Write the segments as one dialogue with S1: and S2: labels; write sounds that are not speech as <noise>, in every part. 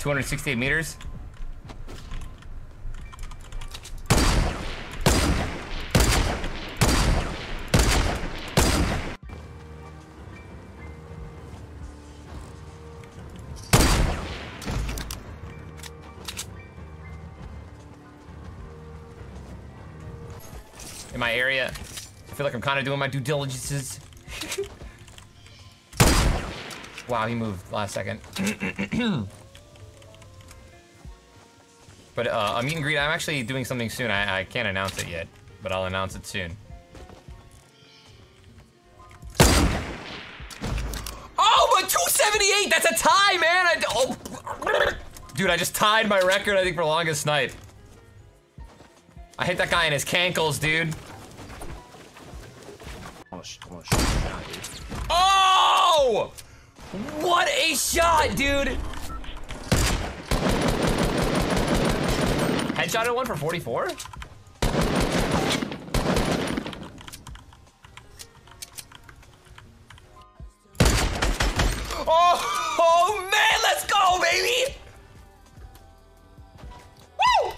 S1: my god, 268 meters. In my area, I feel like I'm kind of doing my due diligences. <laughs> wow, he moved last second. <clears throat> but uh, a meet and greet, I'm actually doing something soon. I, I can't announce it yet, but I'll announce it soon. Oh, but 278! That's a tie, man! I, oh. Dude, I just tied my record, I think, for longest night. I hit that guy in his cankles, dude. Oh! What a shot, dude! Headshot at one for 44? Oh, oh man, let's go, baby! Woo!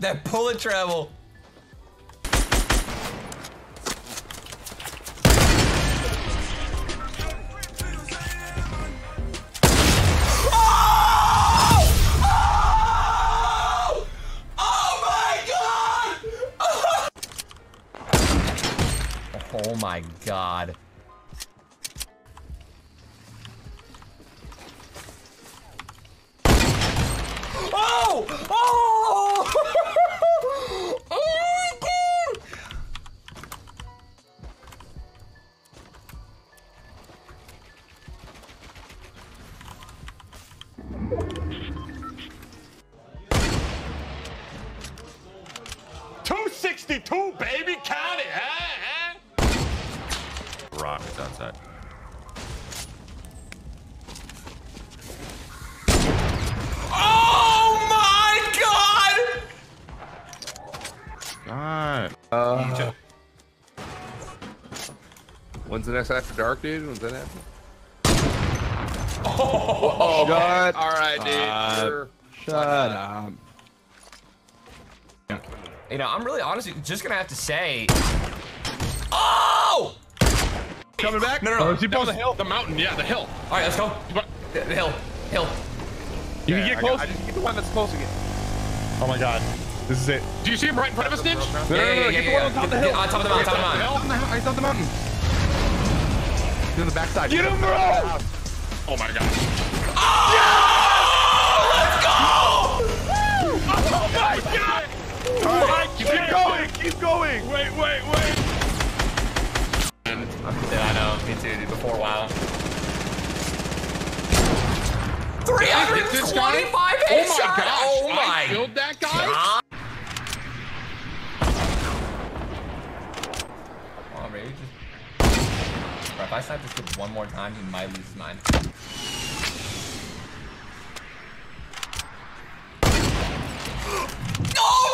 S1: That bullet travel. Oh my god. Oh! Oh! <laughs> oh my god!
S2: Two sixty-two, baby,
S3: Uh, when's the next After Dark, dude? When's that happen?
S1: Oh,
S3: Shut. All right, dude.
S4: Uh,
S3: Sure.
S4: Shut up.
S1: You know, I'm really honestly just gonna have to say. Oh!
S2: Coming back?
S1: No, no, no.
S2: Is he
S1: That
S2: on
S1: was-
S2: the hill? The mountain, yeah, the hill.
S1: All right, let's go. The, the hill, hill.
S2: You
S3: Yeah,
S2: can get
S3: I
S2: close.
S3: got- I just get the one that's close again.
S2: Oh my god. This is it. Do you see him right in front of us, Ninja?
S3: No,
S1: Yeah,
S3: no, no, no,
S1: yeah,
S3: get the
S1: yeah,
S3: one on top of the hill.
S1: On top of the mountain, top of the mountain.
S3: On the. He's on the mountain. He's on the backside.
S2: Get him, bro! Oh my god. Oh let's go! Oh my god!
S3: All right, keep going. Keep going.
S2: Wait, wait, wait.
S1: Yeah, I know. Me too, dude. Before a while.
S2: This guy?
S1: 325
S2: Oh my gosh.
S1: Oh
S2: I
S1: my
S2: killed that guy?
S1: god. Come on, baby. Just... Bro, if I snipe this kid one more time, he might lose his mind. Oh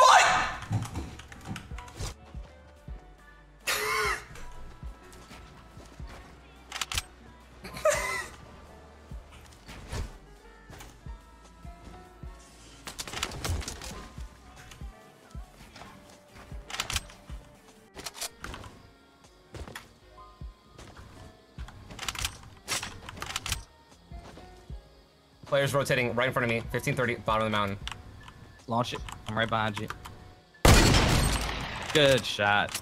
S1: Players rotating right in front of me. 1530, bottom of the mountain.
S5: Launch it. I'm right behind you. Good shot.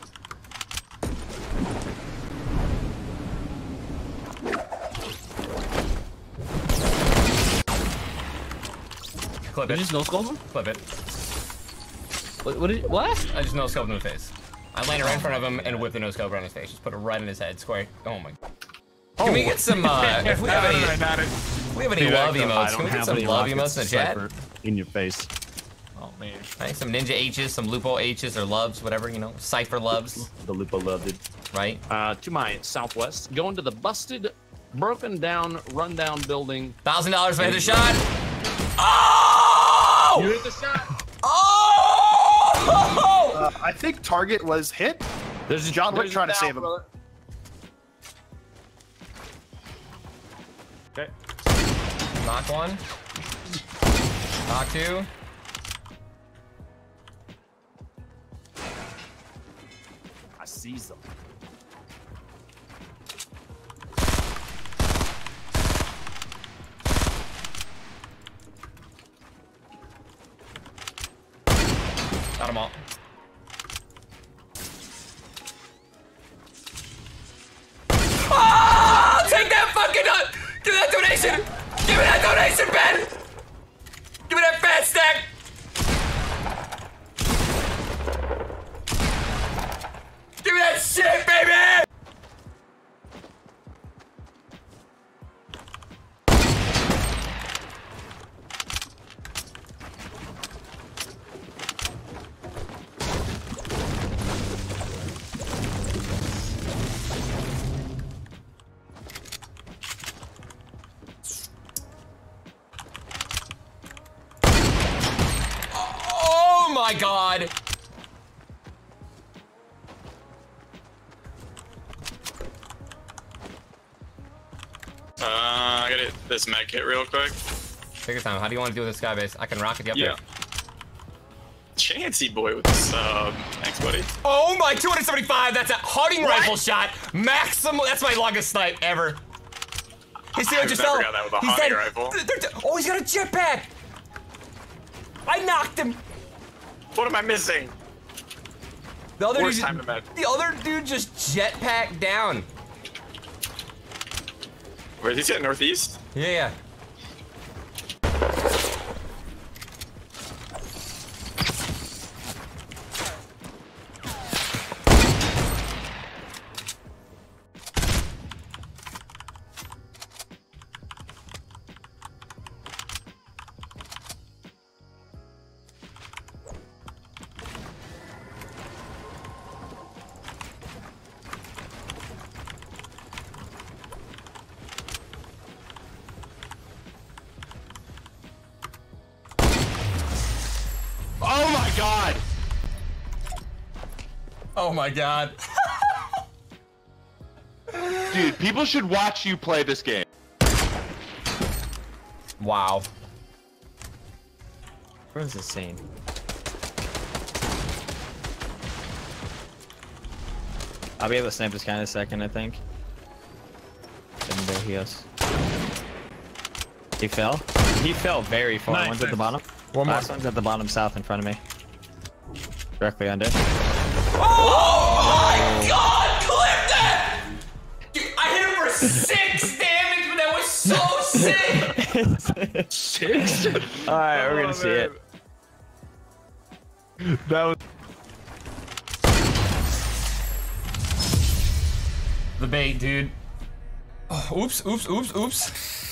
S1: Clip
S5: Did
S1: it.
S5: you just no scope him?
S1: Clip it.
S5: What? What? Did, what?
S1: I just no scoped him in the face. I landed right in front of him and whipped the no scope right in his face. Just put it right in his head. Square. Oh my. Can we get some? Uh, <laughs> if we have any, if we have any
S2: Dude,
S1: love
S2: don't-
S1: emotes, can we get some love emotes in the chat?
S4: In your face.
S2: Oh man.
S1: Right? Some ninja H's, some lupo H's or loves, whatever you know. Sypher loves,
S4: The Lupo loved it.
S1: right?
S6: uh, to my southwest, going to the busted, broken down, rundown building.
S1: Thousand dollars for hit the shot. Oh!
S6: You hit the shot.
S1: Oh!
S7: Uh, I think target was hit.
S6: There's
S7: John Wick trying to
S6: down,
S7: save him.
S6: brother.
S2: Okay.
S1: Knock one. Knock two.
S6: I seize them.
S8: Hit this med kit real quick.
S1: Take your time. How do you want to do with this guy base? I can rocket you up
S8: Yeah.
S1: there.
S8: Chancy boy with the sub. Um, thanks, buddy.
S1: Oh my, 275. That's a hunting rifle shot. Maximum. That's my longest snipe ever. You see what
S8: I've
S1: just
S8: never got that with a
S1: He's
S8: hunting
S1: dead.
S8: rifle.
S1: Th- they're de- Oh, he's got a jetpack. I knocked him.
S8: What am I missing?
S1: The other
S8: Worst
S1: dude,
S8: time to med.
S1: the other dude just jetpacked down.
S8: Where is he at? Northeast?
S1: Yeah,
S2: my god. <laughs> Dude, people should watch you play this game.
S1: Wow.
S5: Where's the scene? I'll be able to snipe this guy in a second, I think. And there he is. He fell? He fell very far.
S2: Nice,
S5: one's at the bottom.
S1: One more.
S5: Last one's at the bottom south in front of me. Directly under.
S1: Oh my god! Clip that! Dude, I hit him for six <laughs> damage, but that was so sick!
S2: Six?
S5: Alright, we're gonna see it.
S2: That was.
S1: The bait, dude. Oh, oops, oops, oops, oops.